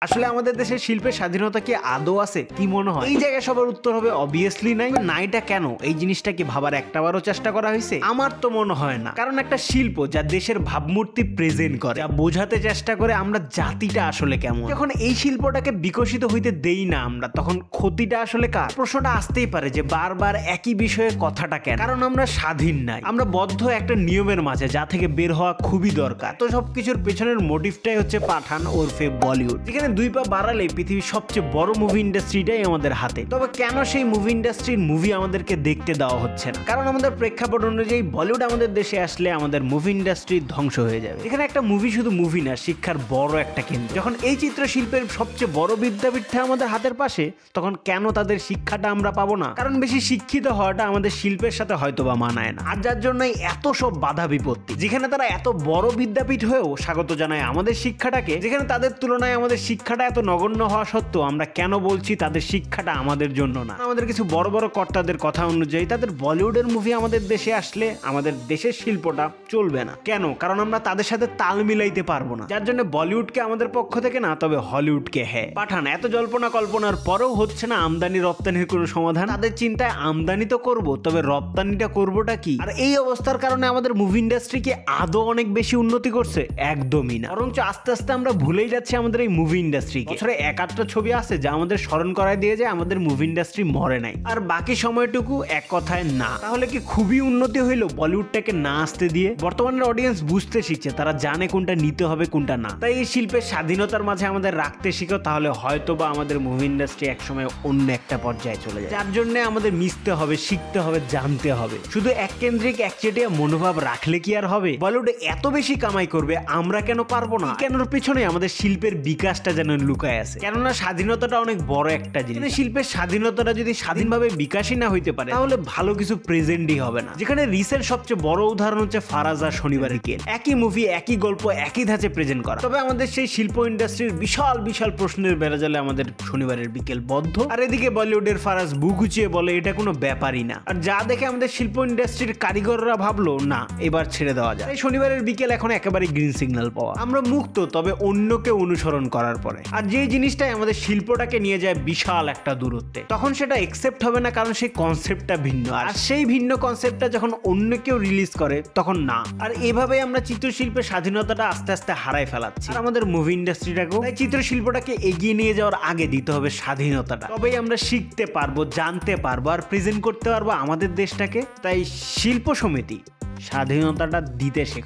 আসলে আমাদের দেশের শিল্পের স্বাধীনতা কি আদৌ আছে? কি মনে হয়? এই জায়গায় সবার উত্তর হবে অবভিয়াসলি নাই। নাইটা কেন? এই জিনিসটা ভাবার একটাবারও চেষ্টা করা হয়েছে? আমার তো মনে হয় না। কারণ একটা শিল্প যা দেশের ভাবমূর্তি প্রেজেন্ট করে, যা বোঝাতে চেষ্টা করে আমরা জাতিটা আসলে কেমন। যখন এই শিল্পটাকে বিকশিত হইতে দেই না আমরা, তখন ক্ষতিটা আসলে কার? প্রশ্নটা আসতেই পারে যে বারবার একই বিষয়ে কথাটা কেন? কারণ আমরা স্বাধীন নাই। আমরা বদ্ধ একটা নিয়মের মাঝে, যা থেকে বের হওয়া খুবই দরকার। তো সবকিছুর পেছনের মোটিভটাই হচ্ছে পাঠান ওরফে বলিউড। দুই পা বাড়ালে পৃথিবীর সবচেয়ে বড় মুভি ইন্ডাস্ট্রিটাই আমাদের হাতে। তবে কেন সেই মুভি ইন্ডাস্ট্রির মুভি আমাদেরকে দেখতে দেওয়া হচ্ছে না? কারণ আমাদের প্রেক্ষাপট অনুযায়ী বলিউড আমাদের দেশে আসলে আমাদের মুভি ইন্ডাস্ট্রি ধ্বংস হয়ে যাবে। এখানে একটা মুভি শুধু মুভি না, শিক্ষার বড় একটা কেন্দ্র। যখন এই চিত্রশিল্পের সবচেয়ে বড় বিদ্যাপীঠটা আমাদের হাতের পাশে, তখন কেন তাদের শিক্ষাটা আমরা পাবো না? কারণ বেশি শিক্ষিত হওয়াটা আমাদের শিল্পের সাথে হয়তো বা মানায় না। আর যার জন্যই এত সব বাধা বিপত্তি। যেখানে তারা এত বড় বিদ্যাপীঠ হয়েও স্বাগত জানায় আমাদের শিক্ষাটাকে, যেখানে তাদের তুলনায় আমাদের শিক্ষাটা এত নগণ্য হওয়া সত্ত্বেও আমরা কেন বলছি তাদের শিক্ষাটা আমাদের জন্য না? আমাদের কিছু বড় বড় কর্তাদের কথা অনুযায়ী তাদের বলিউডের মুভি আমাদের দেশে আসলে আমাদের দেশের শিল্পটা চলবে না। কেন? কারণ আমরা তাদের সাথে তাল মিলাইতে পারব না। যার জন্য বলিউডকে আমাদের পক্ষ থেকে না, তবে হলিউডকে হ্যাঁ পাঠান, এত জল্পনা কল্পনার পরেও হচ্ছে না আমদানি রপ্তানির কোনো সমাধান? তাদের চিন্তায় আমদানি তো করব, তবে রপ্তানিটা করবোটা কি? আর এই অবস্থার কারণে আমাদের মুভি ইন্ডাস্ট্রি কি আদৌ অনেক বেশি উন্নতি করছে? একদমই না। বরঞ্চ আস্তে আস্তে আমরা ভুলেই যাচ্ছি আমাদের এই মুভি ইন্ডাস্ট্রিকে বছরে এক আধটা ছবি আছে যা আমাদের স্মরণ করায় দিয়ে যায়, আমাদের মুভি ইন্ডাস্ট্রি মরে নাই। আর বাকি সময়টুকু এক কথায় না। তাহলে কি খুবই উন্নতি হইল বলিউডটাকে না আসতে দিয়ে? বর্তমানের অডিয়েন্স বুঝতে শিখছে, তারা জানে কোনটা নিতে হবে, কোনটা না। তাই এই শিল্পের স্বাধীনতার মাঝে আমাদের রাখতে শিখো, তাহলে হয়তো বা আমাদের মুভি ইন্ডাস্ট্রি একসময় অন্য একটা পর্যায়ে চলে যায়। যার জন্য আমাদের মিশতে হবে, শিখতে হবে, জানতে হবে। শুধু এক কেন্দ্রিক, একচেটিয়া মনোভাব রাখলে কি আর হবে? বলিউডে এত বেশি কামাই করবে, আমরা কেন পারব না? কেন পিছনে আমাদের শিল্পের বিকাশটা যেন লুকায় আছে। কেননা স্বাধীনতাটা অনেক বড় একটা জিনিস। শিল্পের স্বাধীনতাটা যদি স্বাধীনভাবে বিকাশই না হইতে পারে তাহলে ভালো কিছু প্রেজেন্টই হবে না। যেখানে রিসের সবচেয়ে বড় উদাহরণ হচ্ছে ফারাজা শনিবারের কেল একই মুভি একই গল্প একই ধাঁচে প্রেজেন্ট করা। তবে আমাদের সেই শিল্প ইন্ডাস্ট্রির বিশাল বিশাল প্রশ্নের বেড়াজালে আমাদের শনিবারের বিকেল বদ্ধ। আর এদিকে বলিউডের ফারাজ বুকুচিয়ে বলে এটা কোনো ব্যাপারই না। আর যা দেখে আমাদের শিল্প ইন্ডাস্ট্রির কারিগররা ভাবলো না এবার ছেড়ে দেওয়া যায় এই শনিবারের বিকেল এখন একেবারে গ্রিন সিগন্যাল পাওয়া। আমরা মুক্ত তবে অন্যকে অনুসরণ করার পরে আর যে জিনিসটাই আমাদের শিল্পটাকে নিয়ে যায় বিশাল একটা দূরত্বে তখন সেটা একসেপ্ট হবে না কারণ সেই কনসেপ্টটা ভিন্ন। আর সেই ভিন্ন কনসেপ্টটা যখন অন্য কেউ রিলিজ করে তখন না। আর এভাবে আমরা চিত্রশিল্পের স্বাধীনতাটা আস্তে আস্তে হারাই ফেলাচ্ছি। আর আমাদের মুভি ইন্ডাস্ট্রিটাকেও তাই চিত্রশিল্পটাকে এগিয়ে নিয়ে যাওয়ার আগে দিতে হবে স্বাধীনতাটা। তবেই আমরা শিখতে পারব জানতে পারব আর প্রেজেন্ট করতে পারব আমাদের দেশটাকে। তাই শিল্প সমিতি স্বাধীনতাটা দিতে শেখো।